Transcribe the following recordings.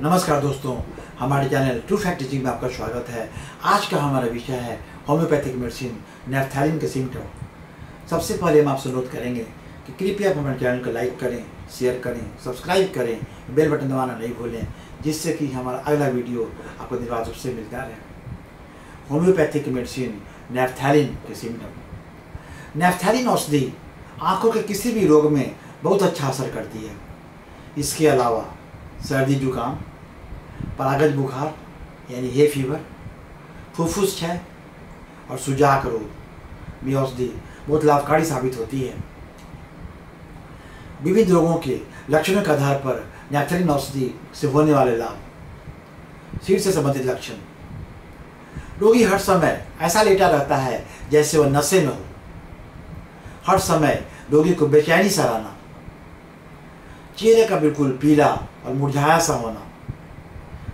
नमस्कार दोस्तों, हमारे चैनल ट्रू फैक्ट टीचिंग में आपका स्वागत है। आज का हमारा विषय है होम्योपैथिक मेडिसिन नेफ्थैलिन के सिम्टम सबसे पहले हम आपसे अनुरोध करेंगे कि कृपया आप हमारे चैनल को लाइक करें शेयर करें सब्सक्राइब करें बेल बटन दबाना नहीं भूलें, जिससे कि हमारा अगला वीडियो आपको निर्वाच से मिलता रहे। होम्योपैथिक मेडिसिन नेफ्थैलिन के सिम्टम नेफ्थैलिन औषधि आँखों के किसी भी रोग में बहुत अच्छा असर करती है। इसके अलावा सर्दी जुकाम, परागज बुखार, यानी हे फीवर फुफ्फुस क्षय और सुजाक रोग में औषधि बहुत लाभकारी साबित होती है। विविध रोगों के लक्षणों के आधार पर नैप्थलिन औषधि से होने वाले लाभ सिर से संबंधित लक्षण। रोगी हर समय ऐसा लेटा रहता है जैसे वह नशे में हो। हर समय रोगी को बेचैनी सा रहना चेहरे का बिल्कुल पीला और मुरझाया सा होना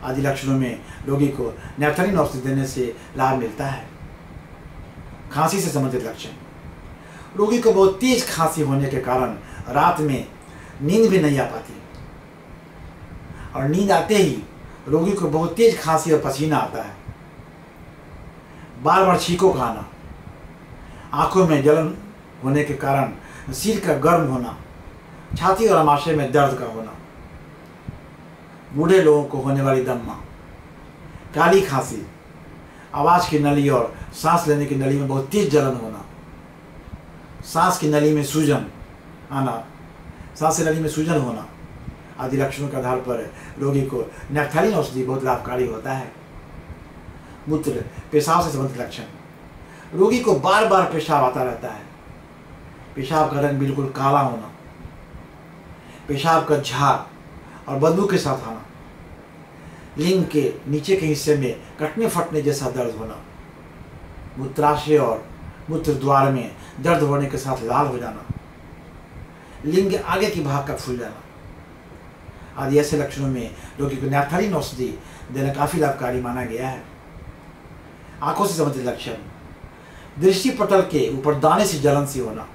आदि लक्षणों में रोगी को नैप्थलिन औषधि देने से लाभ मिलता है खांसी से संबंधित लक्षण रोगी को बहुत तेज खांसी होने के कारण रात में नींद भी नहीं आ पाती और नींद आते ही रोगी को बहुत तेज खांसी और पसीना आता है बार बार छीको खाना आँखों में जलन होने के कारण सिर का गर्म होना छाती और अमाशय में दर्द का होना। बूढ़े लोगों को होने वाली दम्मा। काली खांसी। आवाज़ की नली और सांस लेने की नली में बहुत तेज जलन होना। सांस की नली में सूजन आना। सांस की नली में सूजन होना। आदि लक्षणों के आधार पर रोगी को नेफ्थैलिन औषधि बहुत लाभकारी होता है। मूत्र, पेशाब से संबंधित लक्षण। रोगी को बार बार पेशाब आता रहता है। पेशाब का रंग बिल्कुल काला होना। पेशाब का झाग और बदबू के साथ आना। लिंग के नीचे के हिस्से में कटने फटने जैसा दर्द होना। मूत्राशय और मूत्र द्वार में दर्द होने के साथ लाल हो जाना। लिंग आगे की भाग का फूल जाना। आदि ऐसे लक्षणों में रोगी को नैप्थलिन औषधि देना काफ़ी लाभकारी माना गया है। आँखों से संबंधित लक्षण। दृष्टि पटल के ऊपर दाने से जलन सी होना।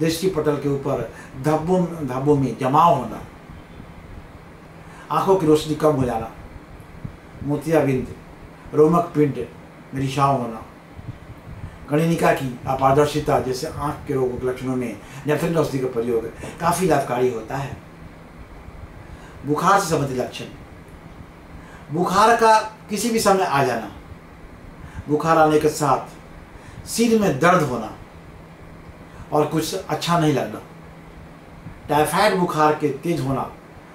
दृष्टि पटल के ऊपर धब्बों धब्बों में जमाव होना। आँखों की रोशनी कम हो जाना। मोतियाबिंद रोमक पिंड में होना। गणिनिका की अपारदर्शिता जैसे आँख के रोगों के लक्षणों में नेफ्रिन औषधि का प्रयोग काफ़ी लाभकारी होता है। बुखार से संबंधित लक्षण। बुखार का किसी भी समय आ जाना। बुखार आने के साथ सिर में दर्द होना। और कुछ अच्छा नहीं लगना। टाइफाइड बुखार के तेज होना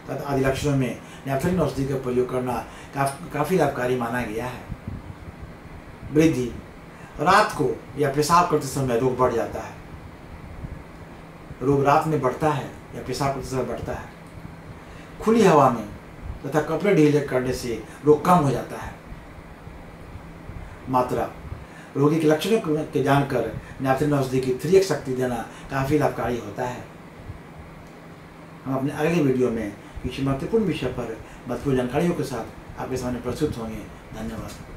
आदि लक्षणों में नेफ्रिन औषधि का प्रयोग करना काफ, काफ़ी लाभकारी माना गया है। वृद्धि रात को या पेशाब करते समय रोग बढ़ जाता है। रोग रात में बढ़ता है या पेशाब करते समय बढ़ता है। खुली हवा में तथा कपड़े ढीले करने से रोग कम हो जाता है। मात्रा रोगी के लक्षणों के जानकर नैप्थलिन औषधि की थ्री शक्ति देना काफ़ी लाभकारी होता है। हम अपने अगले वीडियो में किसी महत्वपूर्ण विषय पर महत्वपूर्ण जानकारियों के साथ आपके सामने प्रस्तुत होंगे। धन्यवाद।